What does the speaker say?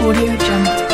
Audio Jungle.